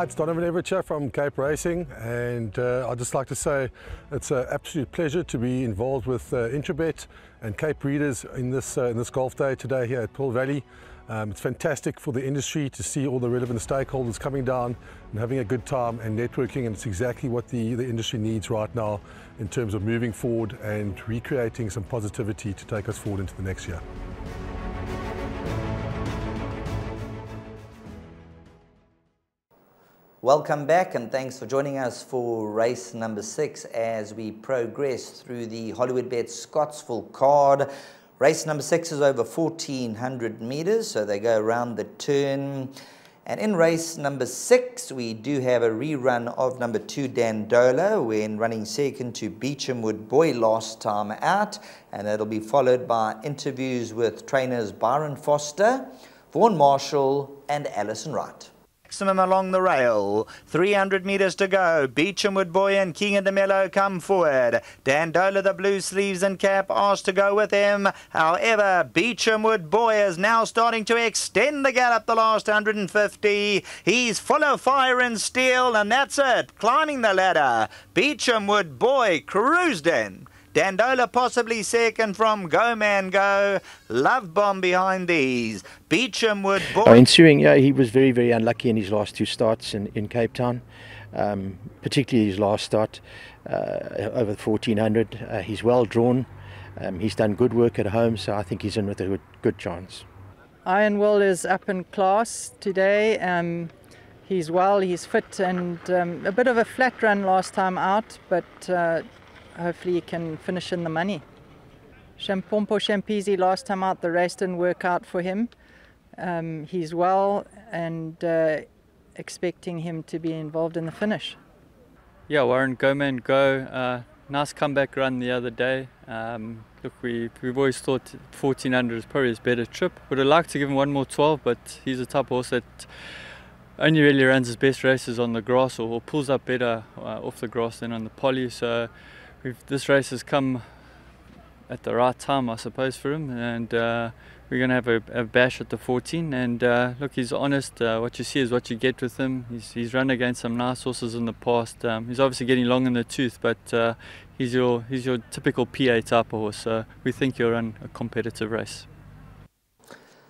it's Donovan Evercher from Cape Racing, and uh, I'd just like to say it's an absolute pleasure to be involved with uh, Interbet and Cape Breeders in this, uh, in this golf day today here at Pearl Valley. Um, it's fantastic for the industry to see all the relevant stakeholders coming down and having a good time and networking, and it's exactly what the, the industry needs right now in terms of moving forward and recreating some positivity to take us forward into the next year. Welcome back and thanks for joining us for race number six as we progress through the Hollywood Hollywoodbet Scottsville card. Race number six is over 1400 meters, so they go around the turn. And in race number six, we do have a rerun of number two, Dandola, when running second to Beechamwood Boy last time out. And that'll be followed by interviews with trainers Byron Foster, Vaughan Marshall, and Alyson Wright. Maximum along the rail. 300 metres to go. Beechamwood Boy and King of the Mellow come forward. Dandola, the blue sleeves and cap, asked to go with him. However, Beechamwood Boy is now starting to extend the gallop the last 150. He's full of fire and steel, and that's it. Climbing the ladder. Beechamwood Boy cruised in. Dandola possibly second from Go Man Go. Love Bomb behind these. Beecham would. Oh, ensuing, yeah, he was very, very unlucky in his last two starts in, in Cape Town, um, particularly his last start uh, over 1400. Uh, he's well drawn. Um, he's done good work at home, so I think he's in with a good, good chance. Iron Will is up in class today. Um, he's well, he's fit, and um, a bit of a flat run last time out, but uh, hopefully he can finish in the money. Shampompo Shampizi last time out the race didn't work out for him. Um, he's well and uh, expecting him to be involved in the finish. Yeah, Warren, go man, go. Uh, nice comeback run the other day. Um, look, we, we've always thought 1400 is probably his better trip. Would have liked to give him one more 12, but he's a type horse that only really runs his best races on the grass or, or pulls up better uh, off the grass than on the poly. So this race has come at the right time, I suppose, for him, and uh, we're going to have a, a, bash at the 14. And uh, look, he's honest. Uh, what you see is what you get with him. He's, he's run against some nice horses in the past. Um, he's obviously getting long in the tooth, but uh, he's your he's your typical PA type horse. So we think he'll run a competitive race.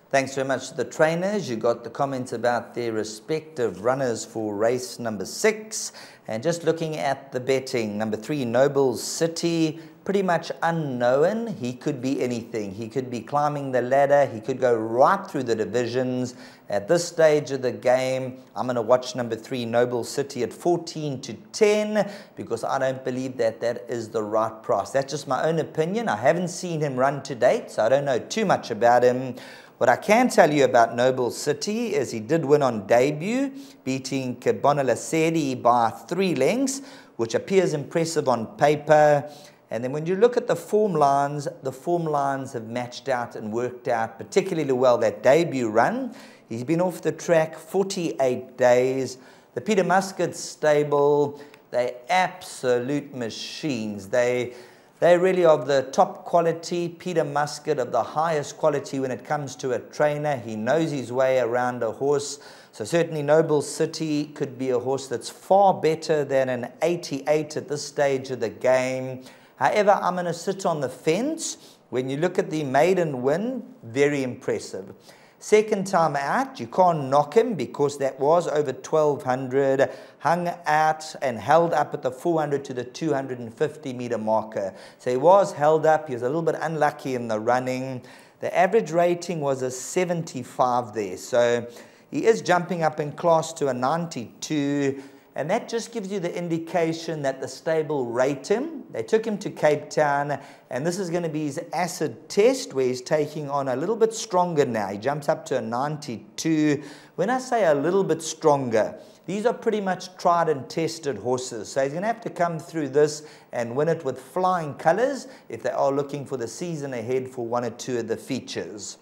Thanks very much to the trainers. You got the comments about their respective runners for race number six. And just looking at the betting, number three, Noble City, pretty much unknown. He could be anything. He could be climbing the ladder. He could go right through the divisions. At this stage of the game, I'm going to watch number three, Noble City, at 14 to 10 because I don't believe that that is the right price. That's just my own opinion. I haven't seen him run to date, so I don't know too much about him. What I can tell you about Noble City is he did win on debut, beating Kibona Lasedi by three lengths, which appears impressive on paper. And then when you look at the form lines, the form lines have matched out and worked out particularly well that debut run. He's been off the track 48 days. The Peter Muscat stable, they're absolute machines. They they're really of the top quality. Peter Muscat of the highest quality when it comes to a trainer. He knows his way around a horse. So certainly Noble City could be a horse that's far better than an 88 at this stage of the game. However, I'm going to sit on the fence. When you look at the maiden win, very impressive. Second time out, you can't knock him because that was over 1200, hung out and held up at the 400 to the 250 meter marker. So he was held up. He was a little bit unlucky in the running. The average rating was a 75 there. So he is jumping up in class to a 92. And that just gives you the indication that the stable rate him. They took him to Cape Town, and this is going to be his acid test where he's taking on a little bit stronger now. He jumps up to a 92. When I say a little bit stronger, these are pretty much tried and tested horses. So he's going to have to come through this and win it with flying colors if they are looking for the season ahead for one or two of the features.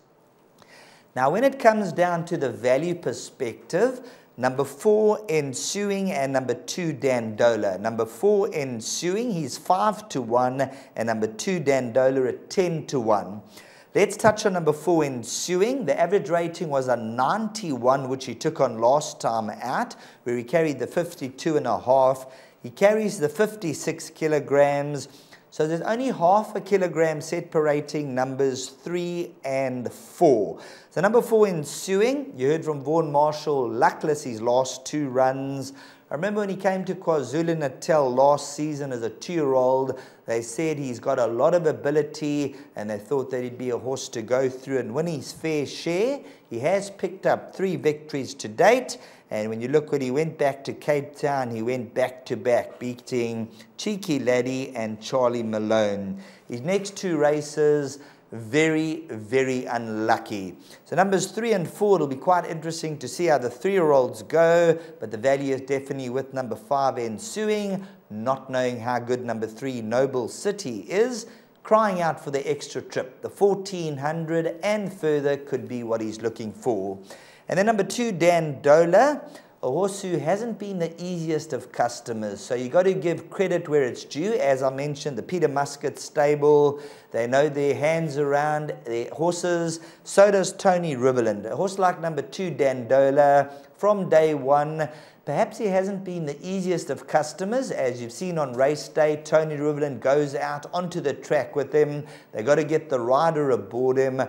Now, when it comes down to the value perspective, Number four, ensuing, and number two, Dandola. Number four, ensuing, he's five to one, and number two, Dandola at ten to one. Let's touch on number four ensuing. The average rating was a 91, which he took on last time out, where he carried the 52 and a half. He carries the 56 kilograms. So there's only half a kilogram separating numbers three and four. So number four ensuing, you heard from Vaughan Marshall, luckless his last two runs. I remember when he came to KwaZulu Natal last season as a two year old, they said he's got a lot of ability and they thought that he'd be a horse to go through and win his fair share. He has picked up three victories to date. And when you look when he went back to Cape Town, he went back to back, beating Cheeky Laddie and Charlie Malone. His next two races, very, very unlucky. So numbers three and four, it'll be quite interesting to see how the three-year-olds go, but the value is definitely with number five ensuing, not knowing how good number three, Noble City, is, crying out for the extra trip. The 1400 and further could be what he's looking for. And then number two, Dandola a horse who hasn't been the easiest of customers. So you've got to give credit where it's due. As I mentioned, the Peter Muscat stable, they know their hands around their horses. So does Tony Rivalland. A horse like number two, Dandola, from day one. Perhaps he hasn't been the easiest of customers. As you've seen on race day, Tony Rivalland goes out onto the track with him. They've got to get the rider aboard him.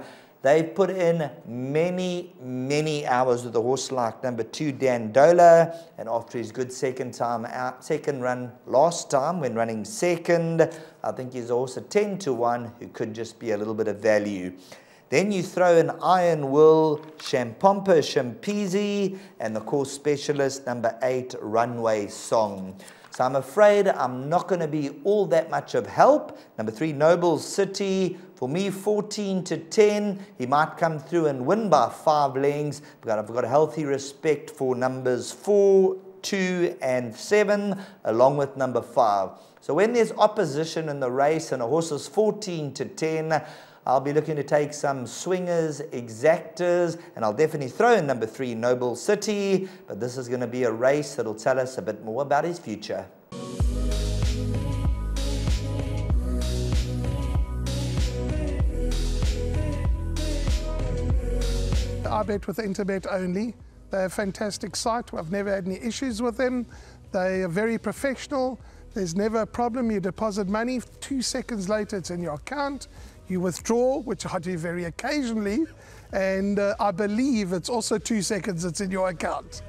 They've put in many, many hours with the horse like number two, Dandola, and after his good second time out, second run last time when running second, I think he's also 10 to 1 who could just be a little bit of value. Then you throw in Iron Will, Champompa Champizi, and the course specialist number eight, Runway Song. So I'm afraid I'm not going to be all that much of help. Number three, Noble City. For me, 14 to 10. He might come through and win by five lengths. But I've got a healthy respect for numbers four, two, and seven, along with number five. So when there's opposition in the race and a horse is 14 to 10, I'll be looking to take some swingers, exactors, and I'll definitely throw in number three, Noble City. But this is going to be a race that'll tell us a bit more about his future. I bet with Interbet only. They're a fantastic site. I've never had any issues with them. They are very professional. There's never a problem. You deposit money, two seconds later it's in your account you withdraw, which I do very occasionally, and uh, I believe it's also two seconds it's in your account.